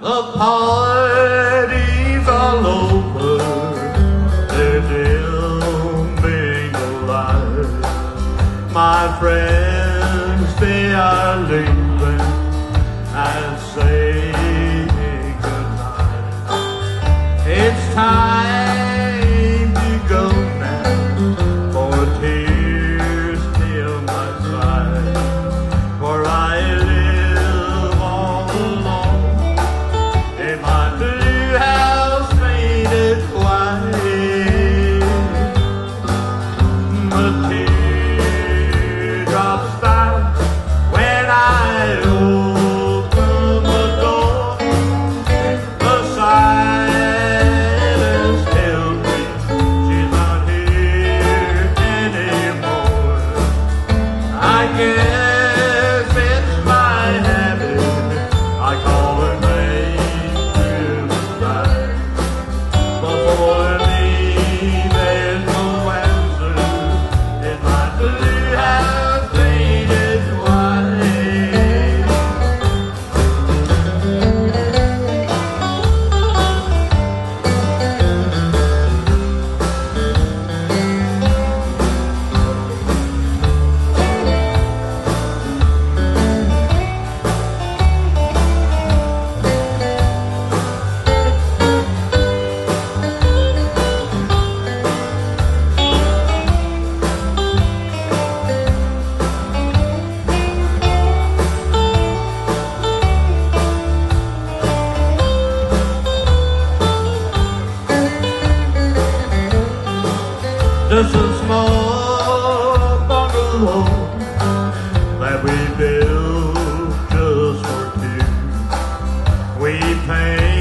The party's all over. There's ill being alive. My friends, they are leaving and say. Yeah. Just a small bungalow that we built just for two. We paid.